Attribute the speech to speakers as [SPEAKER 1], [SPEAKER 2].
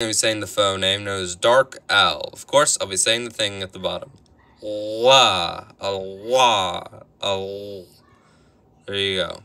[SPEAKER 1] I'll be saying the phoneme known as Dark L. Of course, I'll be saying the thing at the bottom. La, a la, a. There you go.